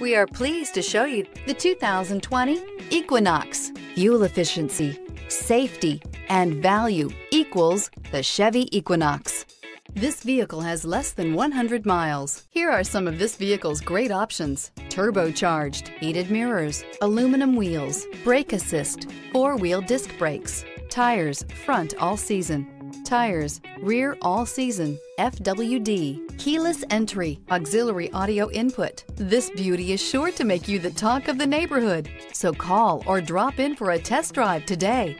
We are pleased to show you the 2020 Equinox. Fuel efficiency, safety, and value equals the Chevy Equinox. This vehicle has less than 100 miles. Here are some of this vehicle's great options. Turbocharged, heated mirrors, aluminum wheels, brake assist, four-wheel disc brakes, tires, front all season, tires, rear all season, FWD, keyless entry, auxiliary audio input. This beauty is sure to make you the talk of the neighborhood. So call or drop in for a test drive today.